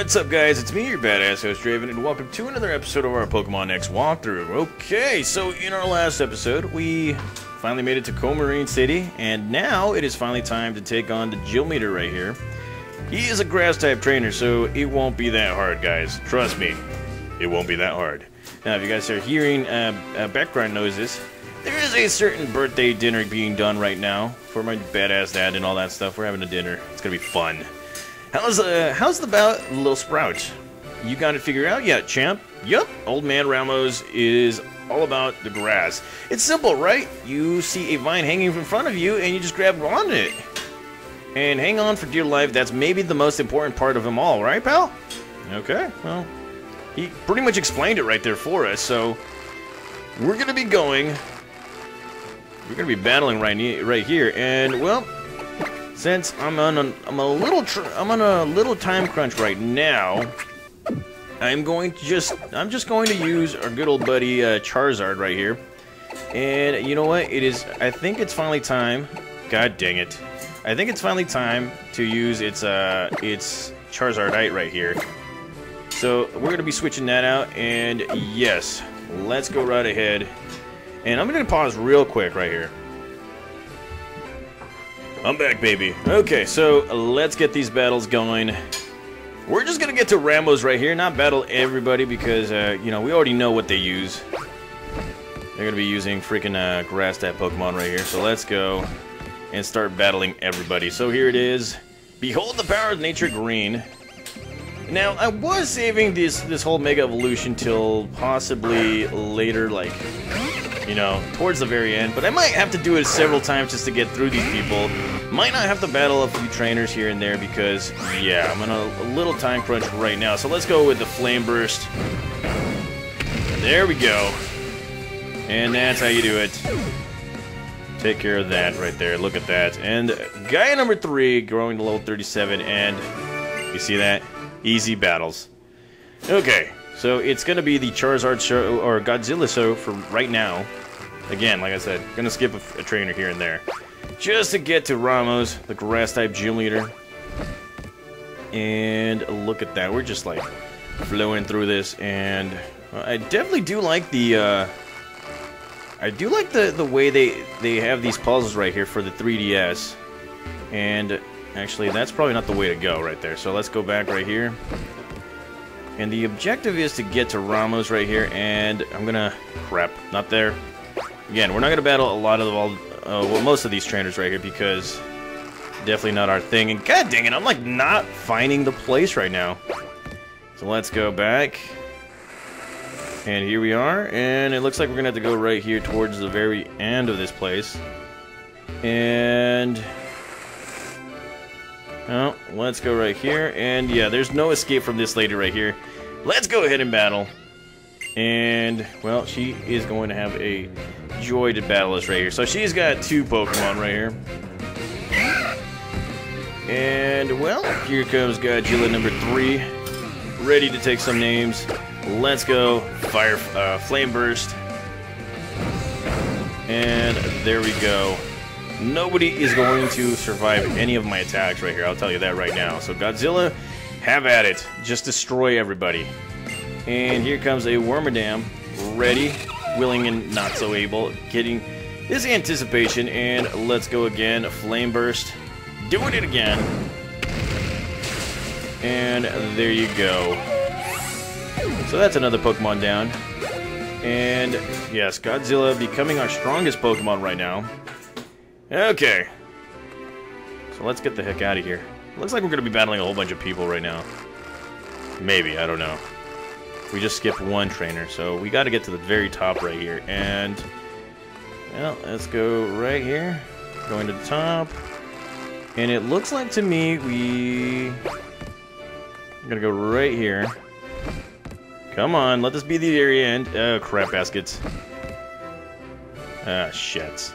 What's up, guys? It's me, your badass host, Draven, and welcome to another episode of our Pokemon X walkthrough. Okay, so in our last episode, we finally made it to Coumarine City, and now it is finally time to take on the gym leader right here. He is a grass-type trainer, so it won't be that hard, guys. Trust me, it won't be that hard. Now, if you guys are hearing uh, uh, background noises, there is a certain birthday dinner being done right now for my badass dad and all that stuff. We're having a dinner. It's gonna be fun. How's uh how's the bout, little sprout? You got it figured out yet, champ? Yup, old man Ramos is all about the grass. It's simple, right? You see a vine hanging in front of you and you just grab onto it. And hang on for dear life, that's maybe the most important part of them all, right, pal? Okay, well, he pretty much explained it right there for us, so we're gonna be going. We're gonna be battling right, right here, and well, since I'm on a, I'm a little I'm on a little time crunch right now, I'm going to just I'm just going to use our good old buddy uh, Charizard right here. And you know what? It is I think it's finally time. God dang it. I think it's finally time to use its uh its Charizardite right here. So we're gonna be switching that out and yes, let's go right ahead. And I'm gonna pause real quick right here. I'm back, baby. Okay, so let's get these battles going. We're just gonna get to Ramos right here, not battle everybody because, uh, you know, we already know what they use. They're gonna be using freaking uh, grass type Pokemon right here, so let's go and start battling everybody. So here it is. Behold the power of nature green. Now, I was saving this this whole Mega Evolution till possibly later, like, you know, towards the very end, but I might have to do it several times just to get through these people. Might not have to battle a few trainers here and there because, yeah, I'm on a, a little time crunch right now. So let's go with the Flame Burst. There we go. And that's how you do it. Take care of that right there. Look at that. And guy number three, growing to level 37, and you see that? Easy battles. Okay, so it's gonna be the Charizard show or Godzilla show for right now. Again, like I said, gonna skip a, a trainer here and there, just to get to Ramos, the grass type gym leader. And look at that, we're just like flowing through this, and I definitely do like the. Uh, I do like the the way they they have these puzzles right here for the 3DS, and actually that's probably not the way to go right there. So let's go back right here. And the objective is to get to Ramos right here, and I'm gonna... Crap, not there. Again, we're not gonna battle a lot of all... Uh, well, most of these trainers right here, because... Definitely not our thing, and god dang it, I'm like not finding the place right now. So let's go back. And here we are, and it looks like we're gonna have to go right here towards the very end of this place. And... Oh, let's go right here. And yeah, there's no escape from this lady right here. Let's go ahead and battle. And, well, she is going to have a joy to battle us right here. So she's got two Pokemon right here. And, well, here comes Godzilla number three. Ready to take some names. Let's go. Fire, uh, Flame Burst. And there we go. Nobody is going to survive any of my attacks right here. I'll tell you that right now. So Godzilla, have at it. Just destroy everybody. And here comes a Wormadam, ready, willing, and not so able. Getting this anticipation, and let's go again. Flame Burst. Doing it again. And there you go. So that's another Pokemon down. And yes, Godzilla becoming our strongest Pokemon right now. Okay. So let's get the heck out of here. Looks like we're to be battling a whole bunch of people right now. Maybe, I don't know. We just skipped one trainer, so we got to get to the very top right here. And, well, let's go right here. Going to the top. And it looks like to me we... I'm to go right here. Come on, let this be the very end. Oh, crap baskets. Ah, shits.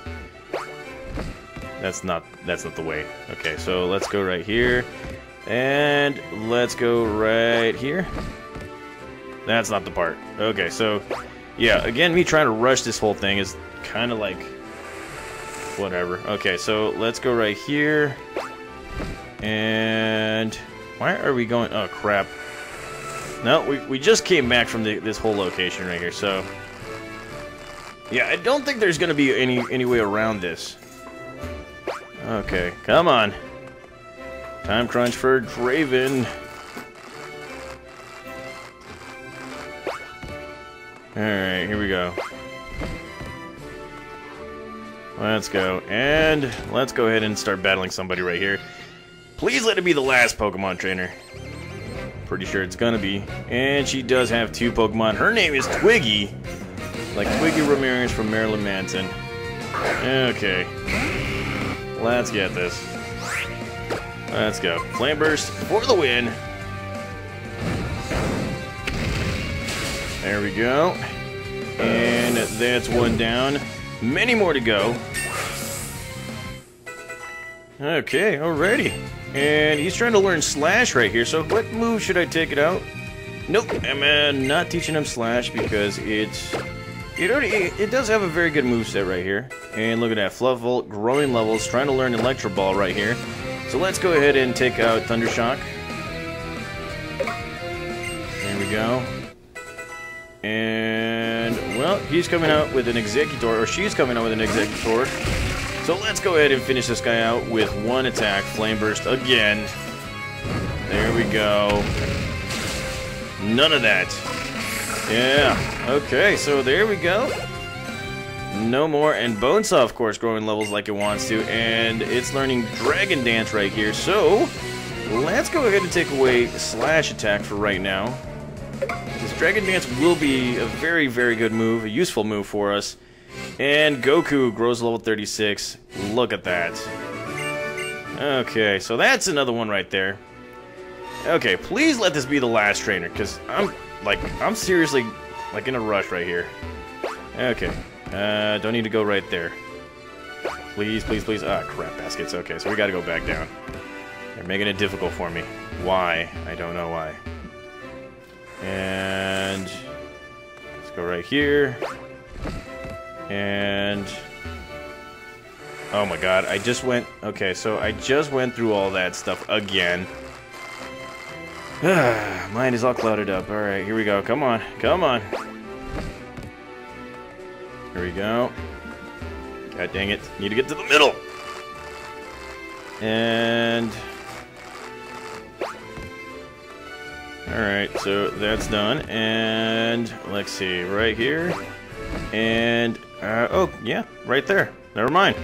That's not that's not the way. Okay, so let's go right here. And let's go right here. That's not the part. Okay, so yeah, again, me trying to rush this whole thing is kind of like whatever. Okay, so let's go right here. And why are we going? Oh crap! No, we, we just came back from the, this whole location right here, so... Yeah, I don't think there's gonna be any, any way around this. Okay, come on. Time crunch for Draven. Alright, here we go. Let's go. And let's go ahead and start battling somebody right here. Please let it be the last Pokemon trainer. Pretty sure it's gonna be. And she does have two Pokemon. Her name is Twiggy. Like Twiggy Ramirez from Marilyn Manson. Okay. Let's get this. Let's go. Flame Burst for the win. There we go. And that's one down. Many more to go. Okay, alrighty. And he's trying to learn Slash right here, so what move should I take it out? Nope, I'm uh, not teaching him Slash because it's... It already it, it does have a very good move set right here. And look at that, Fluff Volt, growing levels, trying to learn Electro Ball right here. So let's go ahead and take out Thunder Shock. There we go. And, well, he's coming out with an Exeggutor, or she's coming out with an Exeggutor. So let's go ahead and finish this guy out with one attack, Flame Burst again. There we go. None of that. Yeah, okay, so there we go. No more, and Bonesaw, of course, growing levels like it wants to, and it's learning Dragon Dance right here, so let's go ahead and take away Slash Attack for right now. This Dragon Dance will be a very, very good move, a useful move for us. And Goku grows level 36. Look at that. Okay, so that's another one right there. Okay, please let this be the last trainer, because I'm, like, I'm seriously, like, in a rush right here. Okay, uh, don't need to go right there. Please, please, please. Ah, crap baskets. Okay, so we gotta go back down. They're making it difficult for me. Why? I don't know why. And let's go right here. And oh my god, I just went. Okay, so I just went through all that stuff again. Mine is all clouded up. All right, here we go. Come on, come on. Here we go. God dang it! Need to get to the middle. And Alright, so that's done. And let's see, right here. And, uh, oh, yeah, right there. Never mind.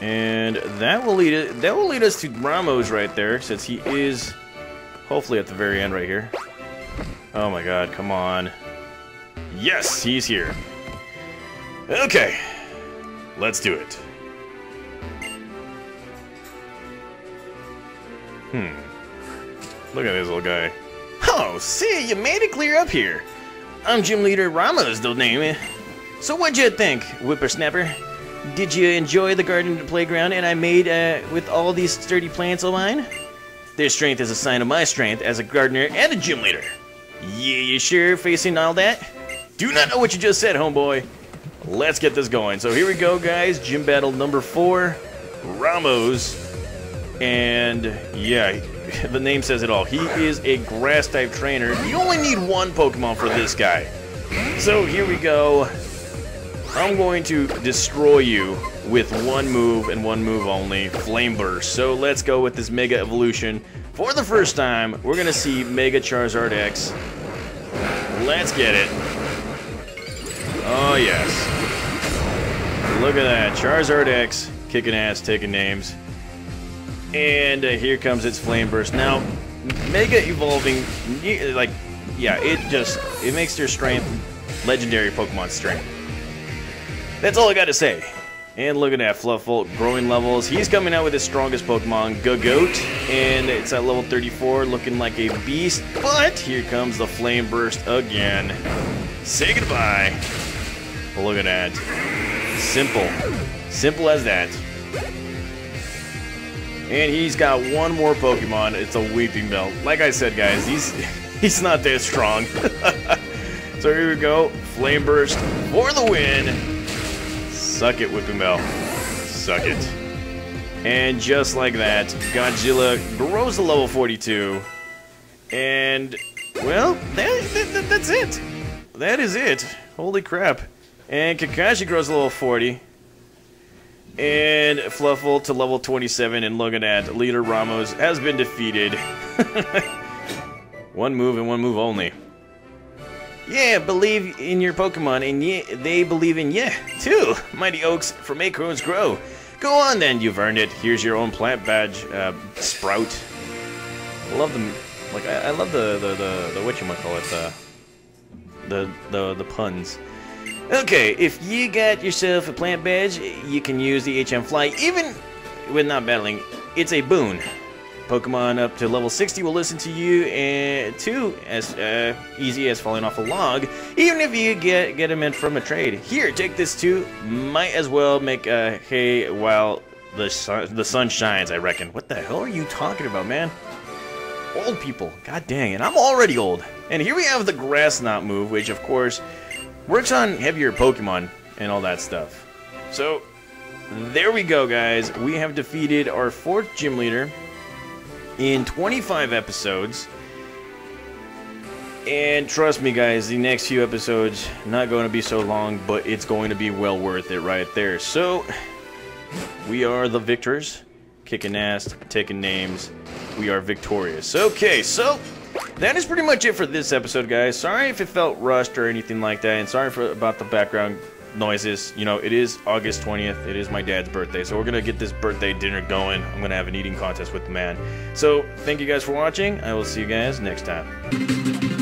And that will lead it, that will lead us to Ramos right there, since he is hopefully at the very end right here. Oh my god, come on. Yes, he's here. Okay, let's do it. Hmm. Look at this little guy. Oh, see, you made it clear up here. I'm Gym Leader Ramos, the name. So what'd you think, whippersnapper? Did you enjoy the garden playground and I made uh, with all these sturdy plants of mine? Their strength is a sign of my strength as a gardener and a gym leader. Yeah, you sure facing all that? Do not know what you just said, homeboy. Let's get this going. So here we go, guys. Gym battle number four. Ramos. And yeah, the name says it all. He is a grass type trainer. You only need one Pokemon for this guy. So here we go. I'm going to destroy you with one move and one move only, Flame Burst. So let's go with this Mega Evolution. For the first time, we're going to see Mega Charizard X. Let's get it. Oh, yes. Look at that. Charizard X, kicking ass, taking names. And uh, here comes its Flame Burst. Now, Mega Evolving, like, yeah, it just, it makes your strength legendary Pokemon strength. That's all I got to say. And look at that, Fluffbolt growing levels. He's coming out with his strongest Pokemon, Gogoat, and it's at level 34, looking like a beast. But here comes the Flame Burst again. Say goodbye. Look at that. Simple. Simple as that. And he's got one more Pokemon. It's a Weepinbell. Like I said, guys, he's he's not that strong. so here we go. Flame Burst for the win. Suck it, Weepinbell. Suck it. And just like that, Godzilla grows to level 42. And Well, that, that, that's it. That is it. Holy crap. And Kakashi grows to level 40. And Fluffle to level 27. And looking at Leader Ramos has been defeated. one move and one move only. Yeah, believe in your Pokemon, and yeah, they believe in yeah, too. Mighty oaks from acorns grow. Go on then, you've earned it. Here's your own plant badge, uh, Sprout. I love them, like, I, I love the, the, the, the whatchamacallit, the, the, the, the puns. Okay, if you got yourself a plant badge, you can use the HM Fly, even when not battling. It's a boon. Pokemon up to level 60 will listen to you and too as uh, easy as falling off a log, even if you get get them in from a trade. Here, take this too. Might as well make a hay while the sun the sun shines. I reckon. What the hell are you talking about, man? Old people. God dang it! I'm already old. And here we have the Grass Knot move, which of course works on heavier Pokemon and all that stuff. So there we go, guys. We have defeated our fourth gym leader in 25 episodes. And trust me, guys, the next few episodes not going to be so long, but it's going to be well worth it right there. So, we are the victors, kicking ass, taking names. We are victorious. Okay, so that is pretty much it for this episode, guys. Sorry if it felt rushed or anything like that, and sorry for about the background noises. You know, it is August 20th. It is my dad's birthday. So we're going to get this birthday dinner going. I'm going to have an eating contest with the man. So thank you guys for watching. I will see you guys next time.